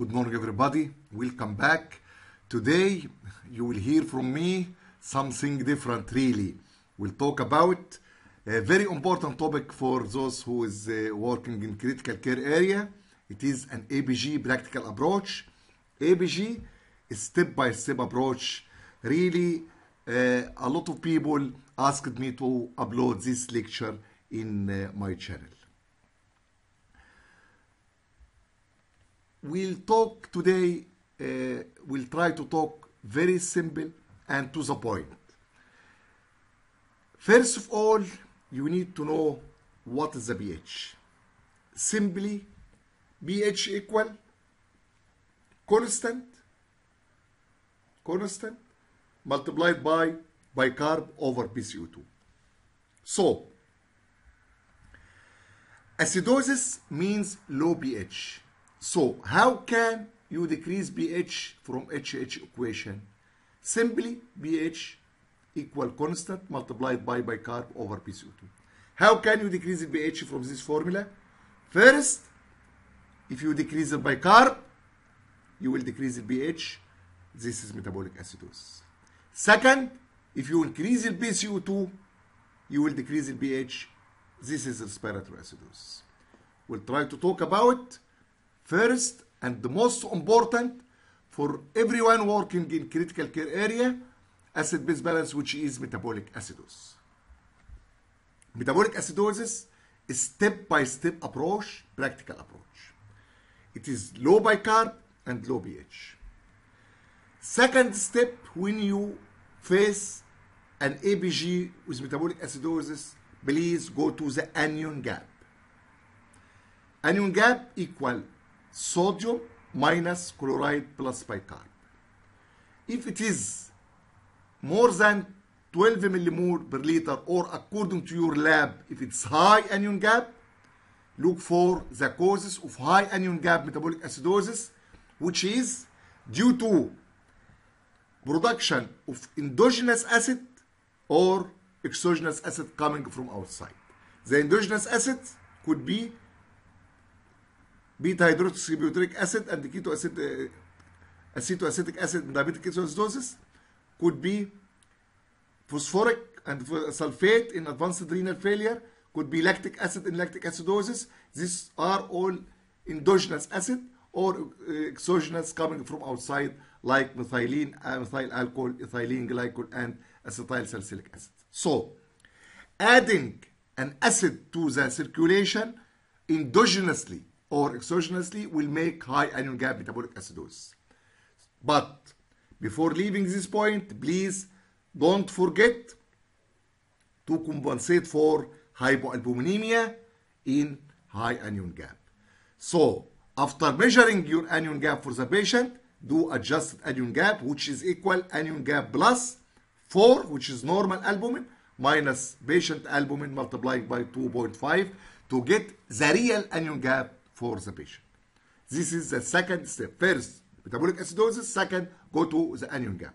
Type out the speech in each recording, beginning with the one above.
Good morning, everybody. Welcome back. Today, you will hear from me something different, really. We'll talk about a very important topic for those who is uh, working in critical care area. It is an ABG practical approach. ABG is step-by-step approach. Really, uh, a lot of people asked me to upload this lecture in uh, my channel. We'll talk today, uh, we'll try to talk very simple and to the point. First of all, you need to know what is the pH. Simply, pH equal constant, constant multiplied by bicarb over PCO2. So, acidosis means low pH. So how can you decrease pH from HH equation? Simply pH equal constant multiplied by bicarb over PCO2. How can you decrease the pH from this formula? First, if you decrease the bicarb, you will decrease the pH. This is metabolic acidosis. Second, if you increase the PCO2, you will decrease the pH. This is respiratory acidosis. We'll try to talk about First and the most important for everyone working in critical care area, acid-base balance, which is metabolic acidosis. Metabolic acidosis is step-by-step approach, practical approach. It is low bicarb and low pH. Second step, when you face an ABG with metabolic acidosis, please go to the anion gap. Anion gap equal sodium minus chloride plus bicarb. If it is more than 12 millimole per liter or according to your lab, if it's high anion gap, look for the causes of high anion gap metabolic acidosis, which is due to production of endogenous acid or exogenous acid coming from outside. The endogenous acid could be beta hydroxybutyric acid and keto acid, uh, acetoacetic acid in diabetic ketoacidosis could be phosphoric and sulfate in advanced renal failure, could be lactic acid in lactic acidosis. These are all endogenous acid or uh, exogenous coming from outside like methylene, uh, methyl alcohol, ethylene glycol, and acetyl salicylic acid. So, adding an acid to the circulation endogenously or exogenously will make high anion gap metabolic acidosis. But before leaving this point, please don't forget to compensate for hypoalbuminemia in high anion gap. So after measuring your anion gap for the patient, do adjusted anion gap, which is equal anion gap plus 4, which is normal albumin, minus patient albumin multiplied by 2.5 to get the real anion gap for the patient. This is the second step. First, metabolic acidosis. Second, go to the anion gap.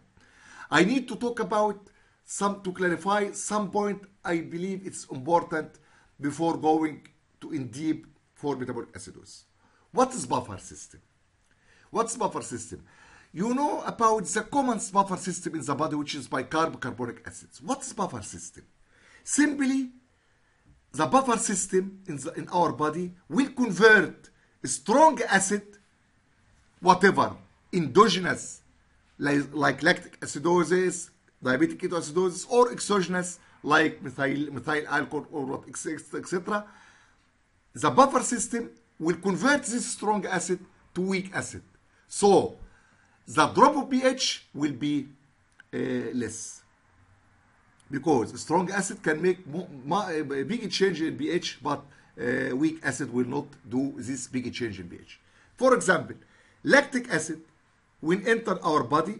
I need to talk about some, to clarify some point I believe it's important before going to in deep for metabolic acidosis. What is buffer system? What's buffer system? You know about the common buffer system in the body, which is bicarb carbonic acids. What's buffer system? Simply, the buffer system in, the, in our body will convert strong acid, whatever, endogenous, like, like lactic acidosis, diabetic ketoacidosis, or exogenous, like methyl, methyl alcohol or what, etc. The buffer system will convert this strong acid to weak acid. So, the drop of pH will be uh, less because strong acid can make a big change in pH, but uh, weak acid will not do this big change in pH. For example, lactic acid, when enter our body,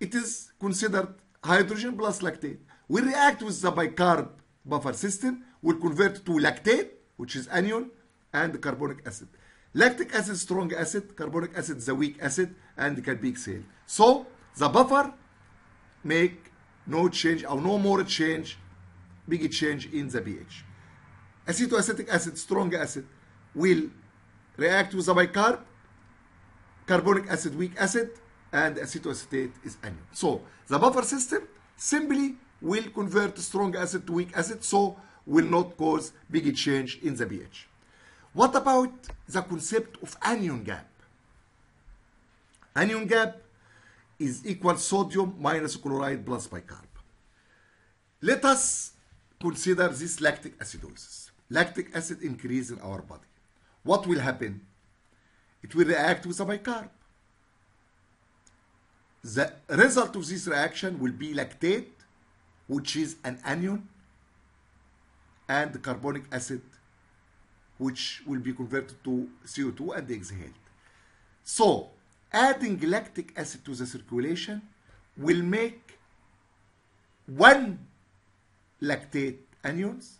it is considered hydrogen plus lactate. We react with the bicarb buffer system, will convert to lactate, which is anion, and carbonic acid. Lactic acid, strong acid, carbonic acid a weak acid, and can be exhaled. So, the buffer make no change or no more change, big change in the pH. Acetoacetic acid, strong acid, will react with the bicarb carbonic acid weak acid and acetoacetate is anion. So the buffer system simply will convert strong acid to weak acid so will not cause big change in the pH. What about the concept of anion gap? Anion gap is equal sodium minus chloride plus bicarb. Let us consider this lactic acidosis. Lactic acid increase in our body. What will happen? It will react with the bicarb. The result of this reaction will be lactate, which is an anion, and carbonic acid, which will be converted to CO2 and exhaled. So, adding lactic acid to the circulation will make one lactate anions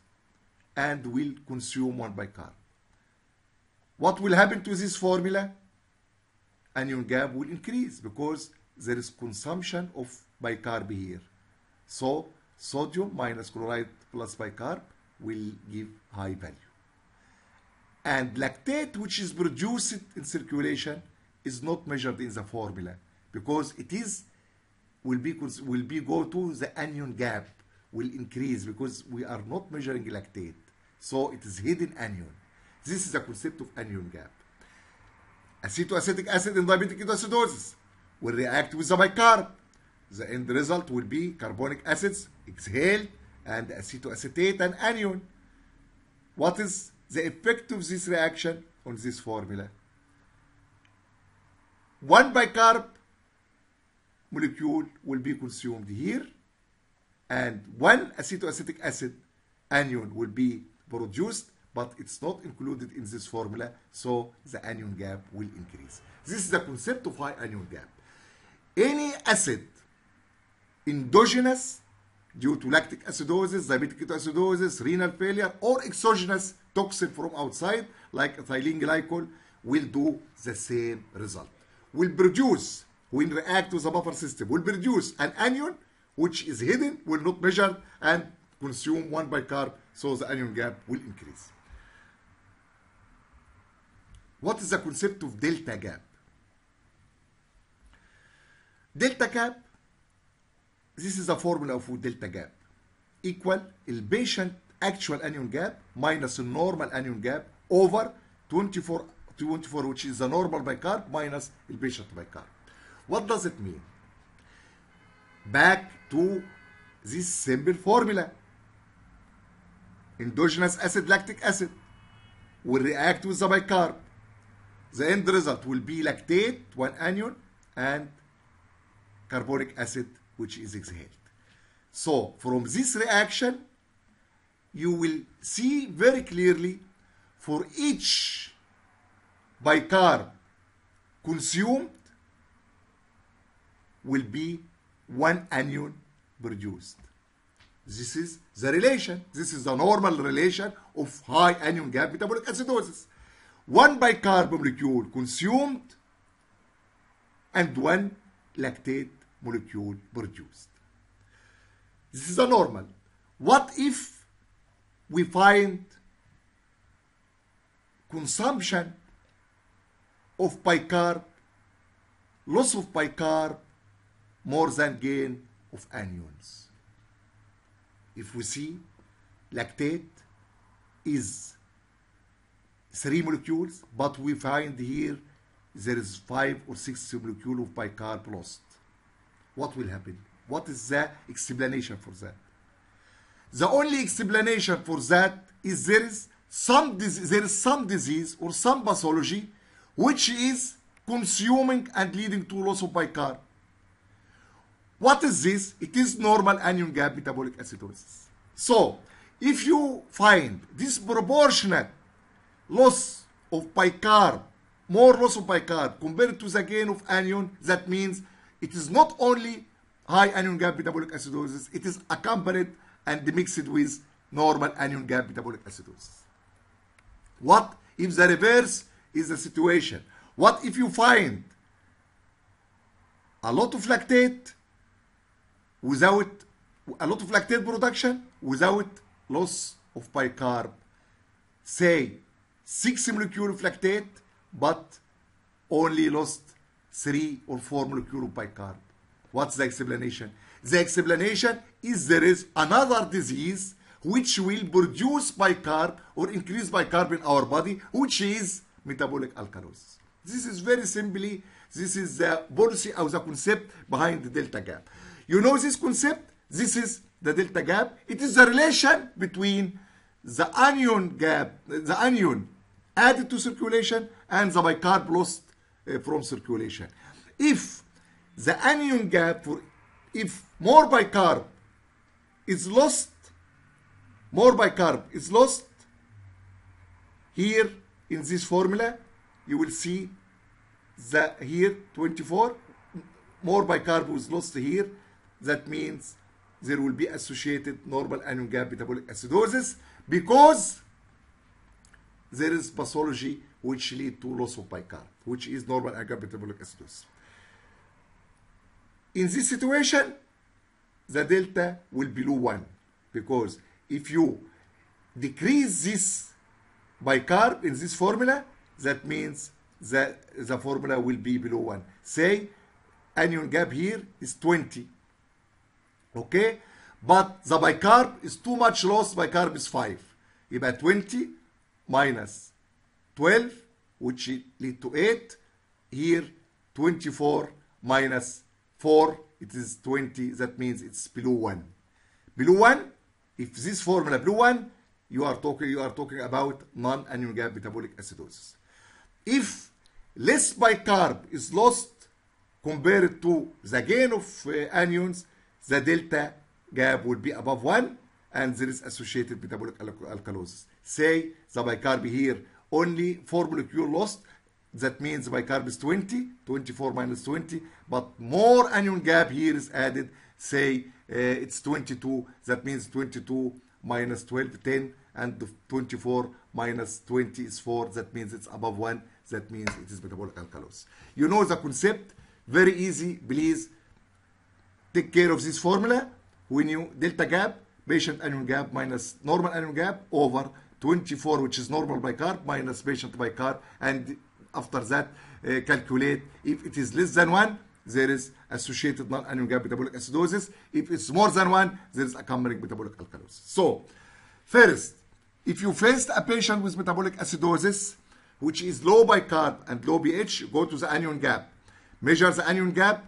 and will consume one bicarb. What will happen to this formula? Anion gap will increase because there is consumption of bicarb here. So sodium minus chloride plus bicarb will give high value. And lactate which is produced in circulation is not measured in the formula because it is will be will be go to the anion gap will increase because we are not measuring lactate. So it is hidden anion. This is the concept of anion gap. Acetoacetic acid in diabetic ketoacidosis will react with the bicarb. The end result will be carbonic acids exhaled and acetoacetate and anion. What is the effect of this reaction on this formula? One bicarb molecule will be consumed here and one acetoacetic acid anion will be produced but it's not included in this formula so the anion gap will increase. This is the concept of high anion gap. Any acid endogenous due to lactic acidosis diabetic ketoacidosis renal failure or exogenous toxin from outside like ethylene glycol will do the same result will produce when react with the buffer system will produce an anion which is hidden, will not measure, and consume one bicarb, so the anion gap will increase. What is the concept of delta gap? Delta gap, this is the formula of delta gap, equal the patient actual anion gap minus the normal anion gap over 24, 24 which is the normal bicarb minus the patient bicarb. What does it mean? back to this simple formula. Endogenous acid lactic acid will react with the bicarb. The end result will be lactate, one anion, and carbonic acid, which is exhaled. So from this reaction, you will see very clearly for each bicarb consumed will be one anion produced. This is the relation. This is the normal relation of high anion gap metabolic acidosis. One bicarb molecule consumed and one lactate molecule produced. This is the normal. What if we find consumption of bicarb, loss of bicarb, more than gain of anions. If we see lactate is three molecules, but we find here there is five or six molecule of bicarb lost. What will happen? What is the explanation for that? The only explanation for that is there is some there is some disease or some pathology which is consuming and leading to loss of bicarb. What is this? It is normal anion gap metabolic acidosis. So, if you find disproportionate loss of bicarb, more loss of bicarb compared to the gain of anion, that means it is not only high anion gap metabolic acidosis, it is accompanied and mixed with normal anion gap metabolic acidosis. What if the reverse is the situation? What if you find a lot of lactate without a lot of lactate production without loss of bicarb. Say 6 molecule of lactate but only lost three or four molecule of bicarb. What's the explanation? The explanation is there is another disease which will produce bicarb or increase bicarb in our body, which is metabolic alkalosis. This is very simply, this is the policy or the concept behind the delta gap. You know this concept? This is the delta gap. It is the relation between the anion gap, the anion added to circulation and the bicarb lost uh, from circulation. If the anion gap, for, if more bicarb is lost, more bicarb is lost, here in this formula, you will see that here 24, more bicarb was lost here. That means there will be associated normal anion gap metabolic acidosis because there is pathology which lead to loss of bicarb, which is normal anion gap metabolic acidosis. In this situation, the delta will be below 1 because if you decrease this bicarb in this formula, that means that the formula will be below 1. Say anion gap here is 20. Okay? But the bicarb is too much loss, bicarb is 5. يبقى 20 minus 12 which lead to 8. Here 24 minus 4 it is 20 that means it's below 1. Below 1 if this formula below 1 you are talking you are talking about non-anion gap metabolic acidosis. If less bicarb is lost compared to the gain of uh, anions, the delta gap will be above 1 and there is associated metabolic alkalosis. Say the bicarb here only 4 molecule lost, that means bicarb is 20, 24 minus 20, but more anion gap here is added, say uh, it's 22, that means 22 minus 12, 10, and 24 minus 20 is 4, that means it's above 1, that means it is metabolic alkalosis. You know the concept, very easy, please take care of this formula. When you delta gap, patient anion gap minus normal anion gap over 24, which is normal by bicarb, minus patient by bicarb, and after that uh, calculate if it is less than 1, there is associated gap metabolic acidosis. If it's more than 1, there is accompanying metabolic alkalosis. So, first, if you faced a patient with metabolic acidosis, which is low bicarb and low pH, go to the anion gap. Measure the anion gap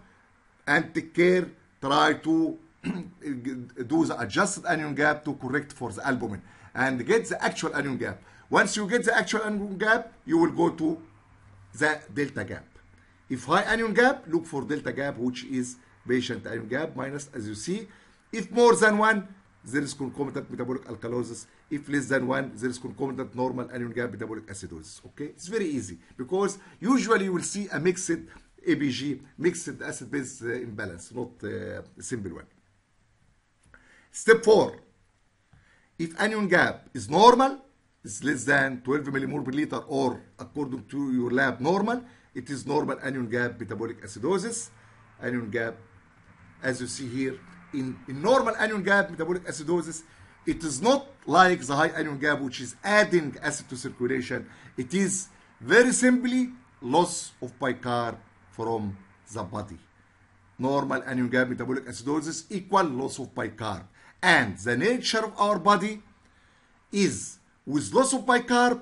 and take care, try to do the adjusted anion gap to correct for the albumin and get the actual anion gap. Once you get the actual anion gap, you will go to the delta gap. If high anion gap, look for delta gap, which is patient anion gap minus, as you see. If more than one, there is concomitant metabolic alkalosis. If less than one, there is concomitant normal anion gap metabolic acidosis. Okay, it's very easy because usually you will see a mixed ABG, mixed acid-base uh, imbalance, not uh, a simple one. Step four, if anion gap is normal, is less than 12 millimole per liter or according to your lab normal, it is normal anion gap metabolic acidosis. Anion gap, as you see here, in, in normal anion gap metabolic acidosis, it is not like the high anion gap which is adding acid to circulation. It is very simply loss of bicarb from the body. Normal anion gap metabolic acidosis equal loss of bicarb. And the nature of our body is with loss of bicarb,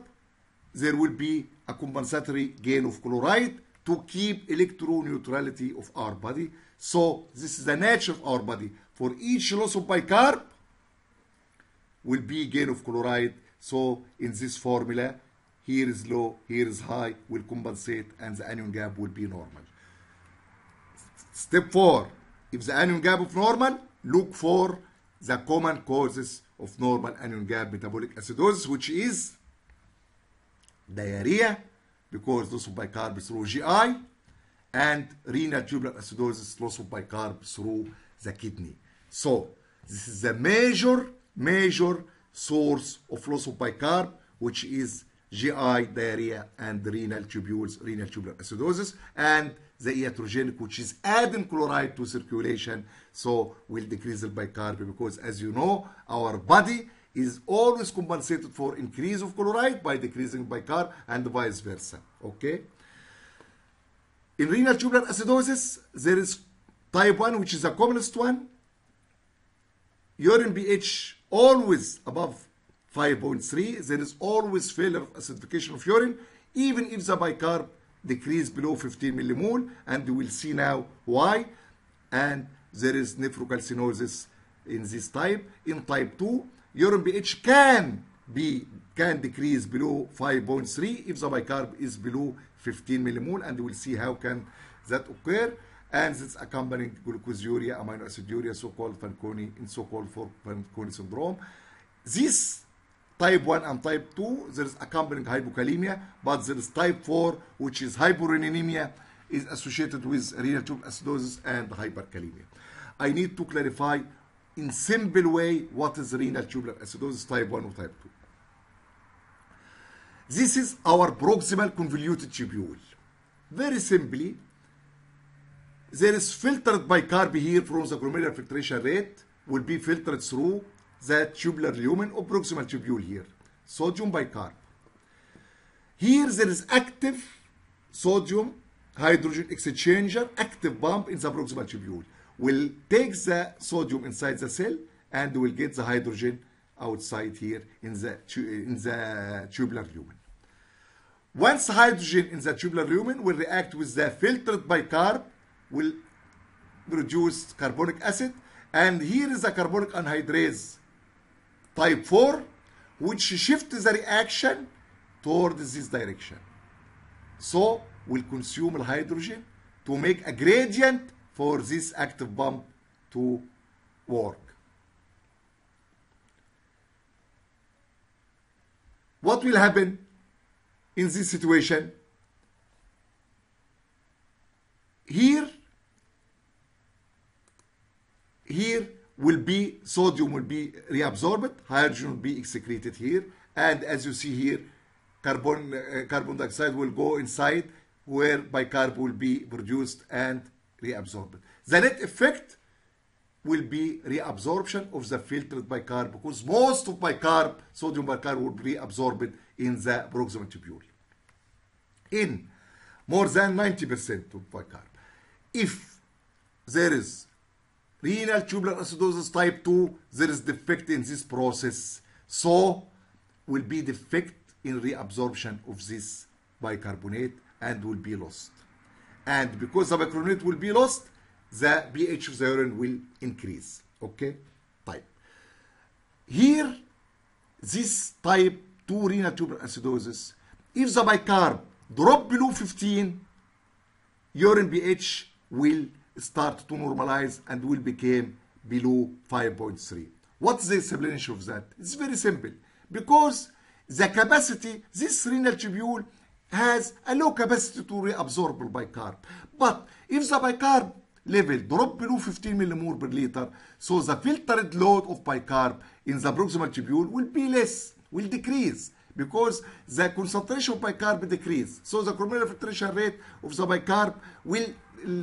there will be a compensatory gain of chloride to keep electroneutrality of our body. So this is the nature of our body. For each loss of bicarb will be gain of chloride. So in this formula, here is low, here is high, will compensate, and the anion gap will be normal. Step four, if the anion gap of normal, look for the common causes of normal anion gap metabolic acidosis, which is diarrhea, because loss of bicarb through GI, and renal tubular acidosis, loss of bicarb through the kidney. So, this is the major, major source of loss of bicarb, which is GI, diarrhea, and renal tubules, renal tubular acidosis, and the iatrogenic, which is adding chloride to circulation, so we'll decrease the bicarb because, as you know, our body is always compensated for increase of chloride by decreasing bicarb and vice versa. Okay. In renal tubular acidosis, there is type 1, which is the commonest one. Urine pH always above 5.3. There is always failure of acidification of urine, even if the bicarb decrease below 15 millimole, and we will see now why. And there is nephrocalcinosis in this type. In type 2, urine pH can be can decrease below 5.3 if the bicarb is below 15 millimole, and we'll see how can that occur. And this accompanying glucosuria, amino aciduria, so-called Fanconi, in so-called for Fanconi syndrome. This type 1 and type 2, there is accompanying hypokalemia, but there is type 4, which is hyporeninemia, is associated with renal tube acidosis and hyperkalemia. I need to clarify in simple way what is renal tubular acidosis type 1 or type 2. This is our proximal convoluted tubule. Very simply, there is filtered bicarb here from the glomerular filtration rate will be filtered through the tubular lumen or proximal tubule here. Sodium bicarb. Here there is active sodium hydrogen exchanger, active pump in the proximal tubule. Will take the sodium inside the cell and will get the hydrogen outside here in the, in the tubular lumen. Once hydrogen in the tubular lumen will react with the filtered bicarb, will produce carbonic acid, and here is the carbonic anhydrase type 4, which shifts the reaction towards this direction. So, will consume hydrogen to make a gradient for this active pump to work. What will happen in this situation? Here, here will be sodium will be reabsorbed, hydrogen will be excreted here, and as you see here, carbon uh, carbon dioxide will go inside where bicarb will be produced and reabsorbed. The net effect will be reabsorption of the filtered bicarb because most of bicarb, sodium bicarb, will be reabsorbed in the proximal tubule. In more than 90% of bicarb. If there is renal tubular acidosis type 2, there is defect in this process. So, will be defect in reabsorption of this bicarbonate and will be lost. And because the bicarbonate will be lost, the pH of the urine will increase. Okay? Type. Here, this type 2 renal tubular acidosis, if the bicarb drop below 15, urine pH will start to normalize and will become below 5.3. What's the explanation of that? It's very simple. Because the capacity, this renal tubule has a low capacity to reabsorb bicarb. But if the bicarb level drop below 15 millimole per liter, so the filtered load of bicarb in the proximal tubule will be less, will decrease because the concentration of bicarb decrease. So the glomerular filtration rate of the bicarb will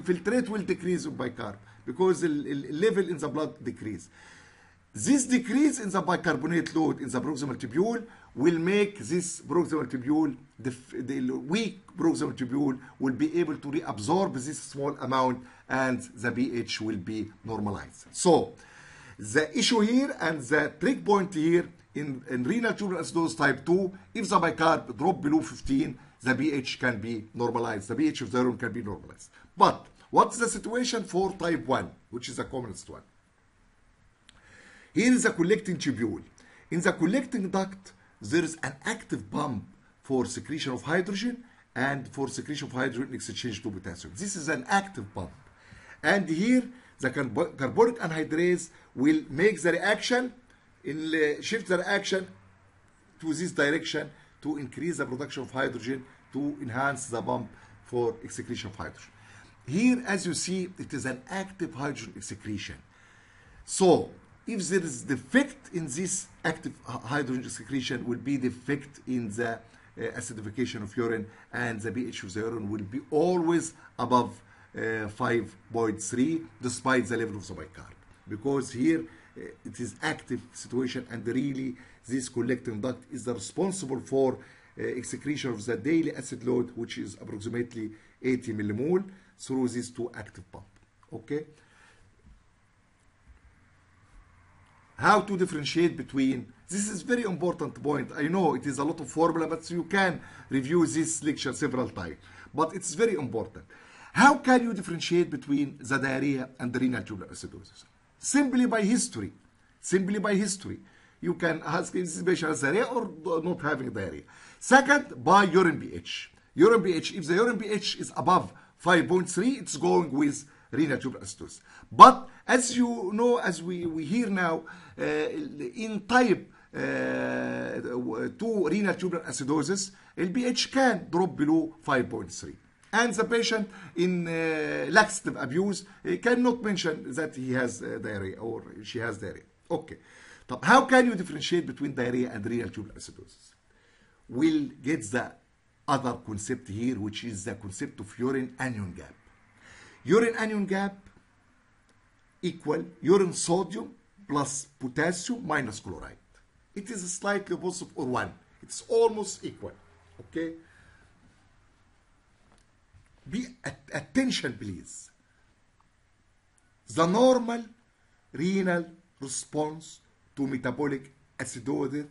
filtrate will decrease of bicarb because the level in the blood decrease. This decrease in the bicarbonate load in the proximal tubule will make this proximal tubule, the, the weak proximal tubule, will be able to reabsorb this small amount and the pH will be normalized. So, the issue here and the trick point here in, in renal tubular acidosis type 2, if the bicarb drop below 15, the pH can be normalized. The pH of the urine can be normalized. But what's the situation for type 1, which is the commonest one? Here is a collecting tubule. In the collecting duct, there is an active pump for secretion of hydrogen and for secretion of hydrogen exchange to potassium. This is an active pump. And here, the carbonic anhydrase will make the reaction, in shift the reaction to this direction to increase the production of hydrogen to enhance the pump for excretion of hydrogen. Here, as you see, it is an active hydrogen excretion. So, if there is defect in this active hydrogen excretion, will be defect in the uh, acidification of urine, and the pH of the urine will be always above uh, 5.3, despite the level of the bicarb. Because here uh, it is active situation, and really this collecting duct is responsible for uh, excretion of the daily acid load, which is approximately 80 millimole, through these two active pump. Okay. How to differentiate between this is very important point. I know it is a lot of formula, but you can review this lecture several times. But it's very important. How can you differentiate between the diarrhea and the renal tubular acidosis? Simply by history. Simply by history. You can ask if this patient has diarrhea or not having diarrhea. Second, by urine pH. Urine pH, if the urine pH is above 5.3, it's going with renal tubular acidosis. But as you know, as we, we hear now, uh, in type uh, 2 renal tubular acidosis, the pH can drop below 5.3. And the patient in uh, laxative abuse cannot mention that he has uh, diarrhea or she has diarrhea. Okay. طب how can you differentiate between diarrhea and renal tubular acidosis? We'll get the other concept here, which is the concept of urine anion gap. Urine anion gap equal urine sodium plus potassium minus chloride. It is slightly positive or 1. It's almost equal. Okay? Be at attention, please. The normal renal response to metabolic acidosis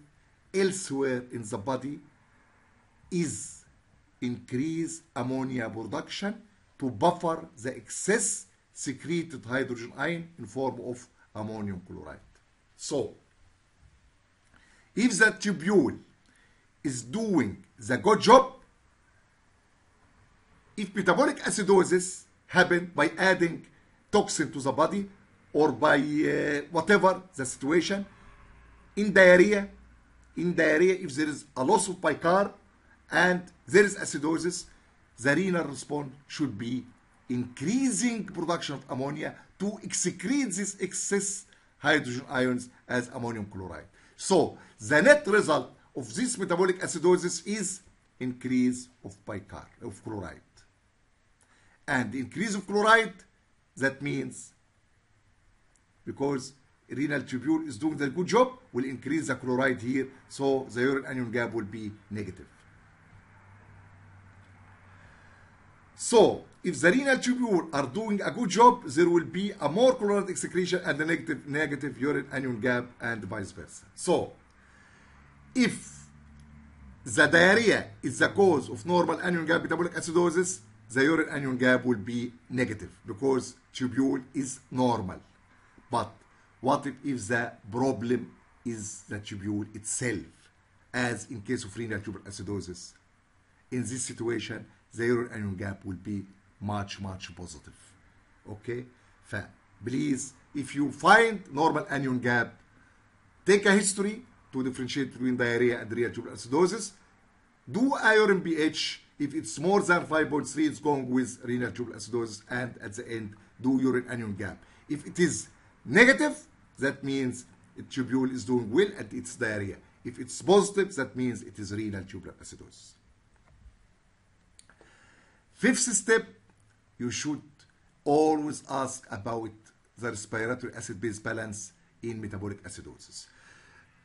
elsewhere in the body is increase ammonia production to buffer the excess secreted hydrogen ion in form of ammonium chloride. So, if the tubule is doing the good job, if metabolic acidosis happen by adding toxin to the body or by uh, whatever the situation, in diarrhea, in diarrhea, if there is a loss of bicarb and there is acidosis, the renal response should be increasing production of ammonia to excrete this excess hydrogen ions as ammonium chloride. So the net result of this metabolic acidosis is increase of bicarb, of chloride. And increase of chloride, that means because renal tubule is doing the good job, will increase the chloride here, so the urine anion gap will be negative. So, if the renal tubule are doing a good job, there will be a more chloride excretion and a negative, negative urine anion gap and vice versa. So, if the diarrhea is the cause of normal anion gap metabolic acidosis, the urine anion gap will be negative because tubule is normal. But what if, if the problem is the tubule itself, as in case of renal tubular acidosis? In this situation, the anion gap will be much, much positive. Okay? Please, if you find normal anion gap, take a history to differentiate between diarrhea and renal tubular acidosis. Do urine pH. If it's more than 5.3, it's going with renal tubular acidosis. And at the end, do urine anion gap. If it is negative, that means the tubule is doing well and it's diarrhea. If it's positive, that means it is renal tubular acidosis. Fifth step, you should always ask about the respiratory acid-base balance in metabolic acidosis.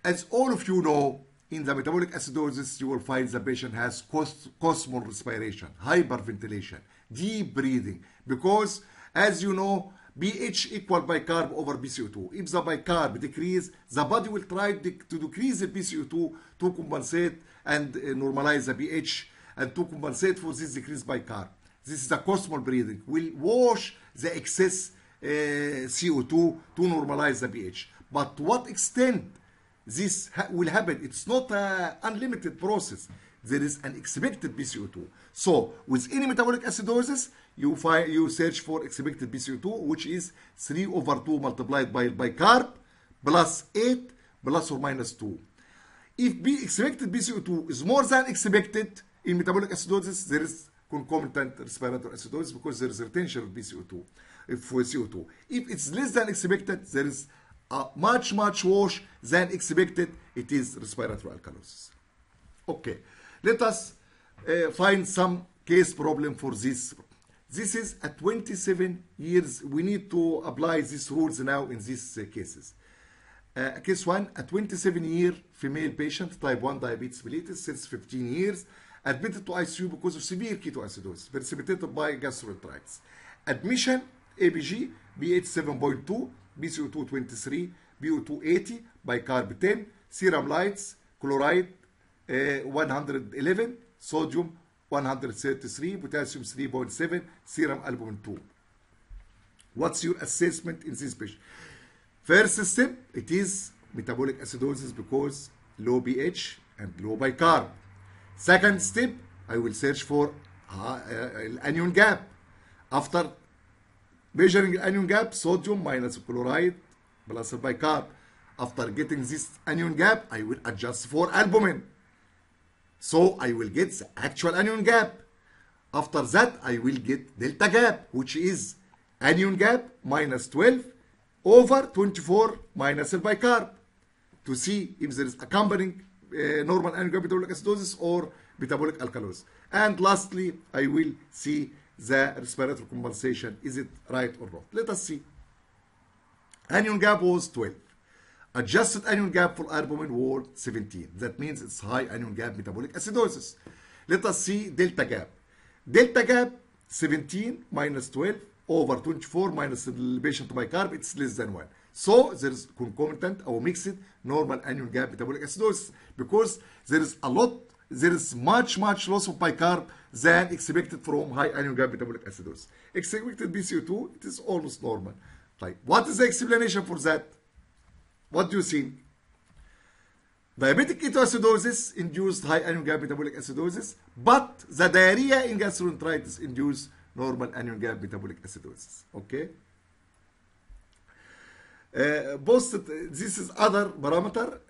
As all of you know, in the metabolic acidosis, you will find the patient has Kussmaul respiration, hyperventilation, deep breathing, because as you know, pH equal bicarb over BCO2. If the bicarb decrease, the body will try to decrease the BCO2 to compensate and eh, normalize the pH and to compensate for this decrease bicarb. This is a Kussmaul breathing. Will wash the excess uh, CO2 to normalize the pH. But to what extent this ha will happen? It's not an unlimited process. There is an expected BCO2. So with any metabolic acidosis, you find you search for expected BCO2, which is 3 over 2 multiplied by bicarb plus 8 plus or minus 2. If B expected BCO2 is more than expected in metabolic acidosis, there is concomitant respiratory acidosis because there is retention of BCO2 for CO2. If it's less than expected, there is a much, much worse than expected, it is respiratory alkalosis. Okay, let us uh, find some case problem for this. This is at 27 years. We need to apply these rules now in these uh, cases. Uh, case 1, a 27-year female patient, type 1 diabetes mellitus, since 15 years, admitted to ICU because of severe ketoacidosis, precipitated by gastroenteritis. Admission, ABG, BH 7.2, BCO2 23, BO2 80, bicarb 10, serum lytes, chloride uh, 111, sodium 133, potassium 3.7, serum albumin 2. What's your assessment in this patient? First step, it is metabolic acidosis because low pH and low bicarb. Second step, I will search for uh, uh, anion gap. After measuring anion gap, sodium minus chloride plus bicarb. After getting this anion gap, I will adjust for albumin. So I will get the actual anion gap. After that, I will get delta gap, which is anion gap minus 12 over 24 minus bicarb to see if there is accompanying Uh, normal anion gap metabolic acidosis or metabolic alkalosis. And lastly, I will see the respiratory compensation. Is it right or wrong? Let us see. Anion gap was 12. Adjusted anion gap for albumin was 17. That means it's high anion gap metabolic acidosis. Let us see delta gap. Delta gap 17 minus 12 over 24 minus the patient bicarb, it's less than 1. So there is concomitant or mixed normal anion gap metabolic acidosis because there is a lot, there is much, much loss of bicarb than expected from high anion gap metabolic acidosis. Expected BCO2, it is almost normal. Like, what is the explanation for that? What do you think? Diabetic ketoacidosis induced high anion gap metabolic acidosis, but the diarrhea in gastroenteritis induced normal anion gap metabolic acidosis. Okay? Uh, this is other parameter.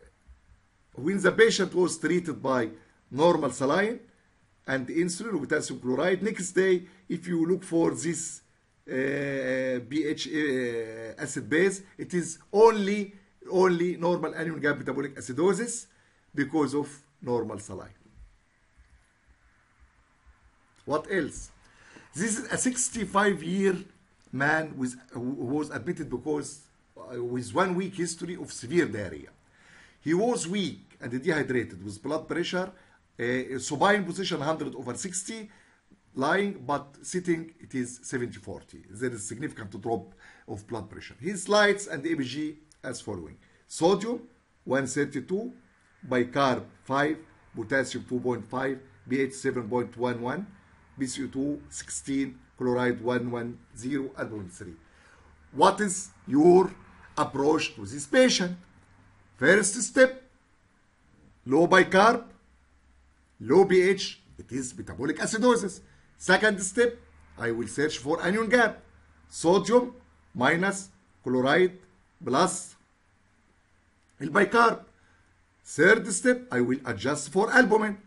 When the patient was treated by normal saline and insulin potassium chloride, next day, if you look for this uh, uh, acid base, it is only only normal anion gap metabolic acidosis because of normal saline. What else? This is a 65 year man with, who was admitted because with one week history of severe diarrhea. He was weak and dehydrated with blood pressure, uh, supine position 100 over 60, lying but sitting it is 70 40. There is significant drop of blood pressure. His lytes and ABG as following sodium 132 bicarb 5 potassium 2.5 pH 7.11 BCO2 16 chloride 110 albumin 3 what is your approach to this patient. First step, low bicarb, low pH, it is metabolic acidosis. Second step, I will search for anion gap, sodium minus chloride plus bicarb. Third step, I will adjust for albumin.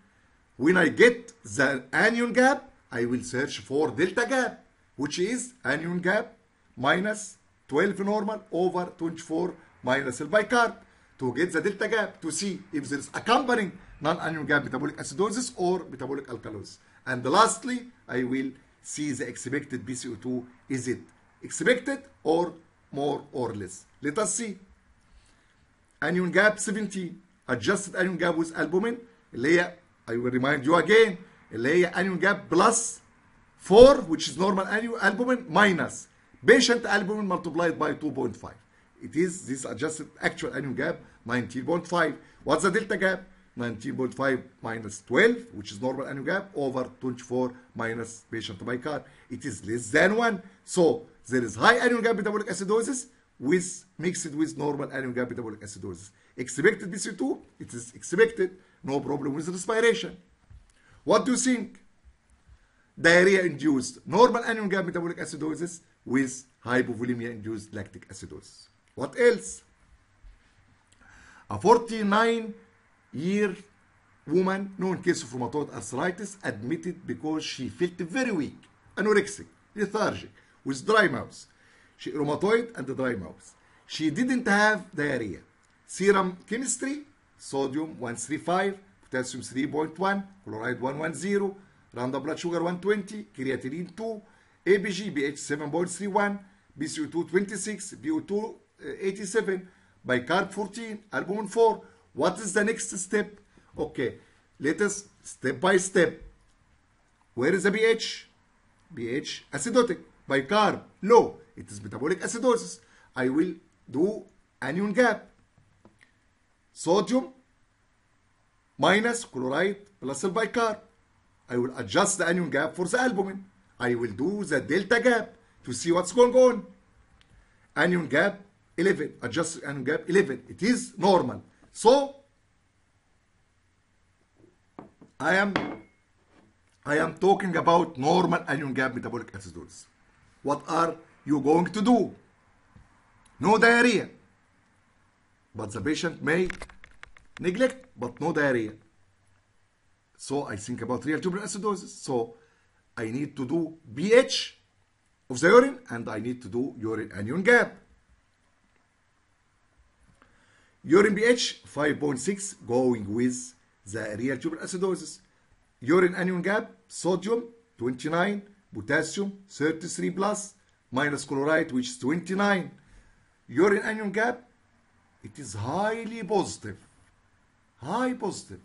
When I get the anion gap, I will search for delta gap, which is anion gap minus 12 normal over 24 minus البيكارب to get the delta gap to see if there is accompanying non-anion gap metabolic acidosis or metabolic alkalosis and lastly I will see the expected BCO2 is it expected or more or less let us see anion gap 17 adjusted anion gap with albumin اللي هي I will remind you again اللي هي anion gap plus 4 which is normal anion albumin minus patient albumin multiplied by 2.5 it is this adjusted actual anion gap 19.5 what's the delta gap 19.5 minus 12 which is normal anion gap over 24 minus patient bicarb it is less than 1 so there is high anion gap metabolic acidosis with mixed with normal anion gap metabolic acidosis. Expected BC2, it is expected, no problem with respiration. What do you think? Diarrhea induced normal anion gap metabolic acidosis with hypovolemia induced lactic acidosis. What else? A 49 year woman, known case of rheumatoid arthritis, admitted because she felt very weak, anorexic, lethargic, with dry mouth. She rheumatoid and dry mouth. She didn't have diarrhea. Serum chemistry, sodium 135, potassium 3.1, chloride 110, random blood sugar 120, creatinine 2, ABG BH 7.31, BCO2 26, BO2 uh, 87, bicarb 14 albumin 4 what is the next step? Okay let us step by step. Where is the pH pH acidotic bicarb low it is metabolic acidosis. I will do anion gap. Sodium minus chloride plus bicarb I will adjust the anion gap for the albumin I will do the delta gap to see what's going on. Anion gap 11 adjust anion gap 11 it is normal. So I am I am talking about normal anion gap metabolic acidosis. What are you going to do? No diarrhea. But the patient may neglect but no diarrhea. So I think about renal tubular acidosis so I need to do pH of the urine and I need to do urine anion gap. Urine pH 5.6 going with the renal tubular acidosis. Urine anion gap sodium 29 potassium 33 plus minus chloride which is 29 urine anion gap it is highly positive high positive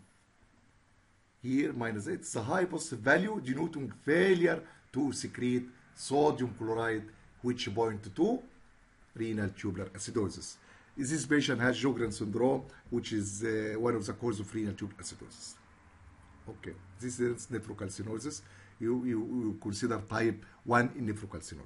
here minus it's a high positive value denoting failure to secrete sodium chloride which point to renal tubular acidosis. This patient has Sjogren syndrome which is uh, one of the causes of renal tubular acidosis. Okay this is nephrocalcinosis you, you, you consider type 1 in nephrocalcinosis